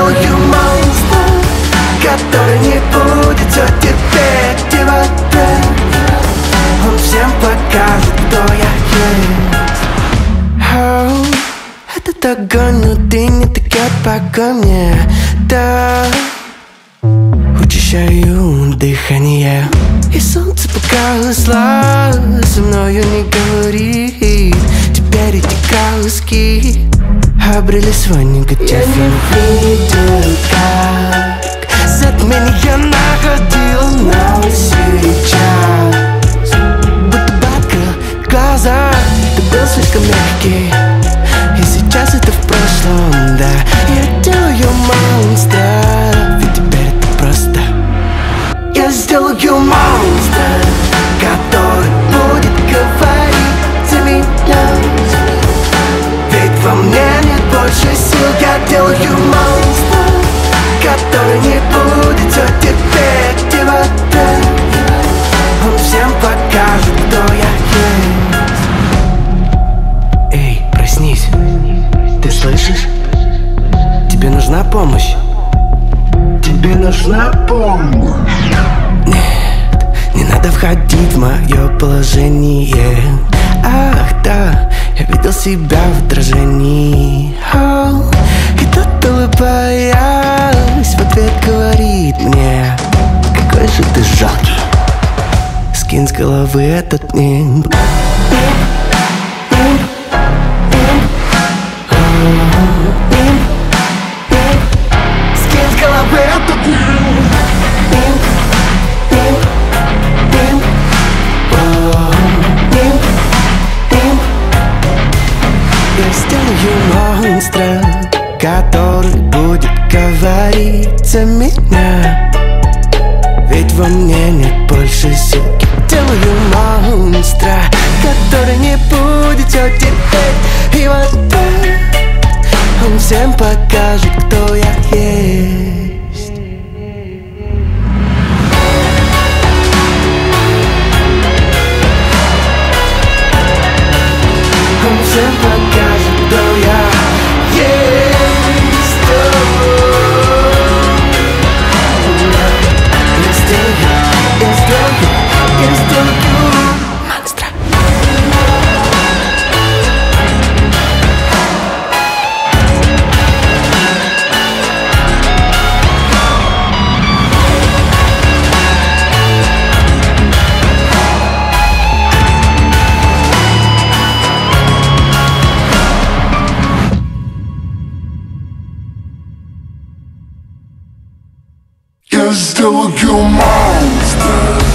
сделаю монстра Который не будет все тебе девать Он всем покажет, кто я есть. Oh, Этот огонь ты не так по мне Да Учащаю дыхание. И солнце пока слава Со мною не говори. Обрели свой негатив Я не видел, как затмение находил на сейчас Будто батка глаза, ты был слишком мягкий. И сейчас это в прошлом, да. Я делаю монстра, Который не будет теперь деваться Он всем покажет, кто я есть Эй, проснись, ты слышишь? Тебе нужна помощь? Тебе нужна помощь? Нет, не надо входить в мое положение Ах, да, я видел себя в отражении О, ты жалкий Скинь с головы этот нимб Скинь с головы этот нимб Я сделаю монстра, который будет говорить за меня Ведь во мне нет больше сил Делаю монстра, который не будет теперь И вот он всем покажет, кто я есть Я сделаю монстра, который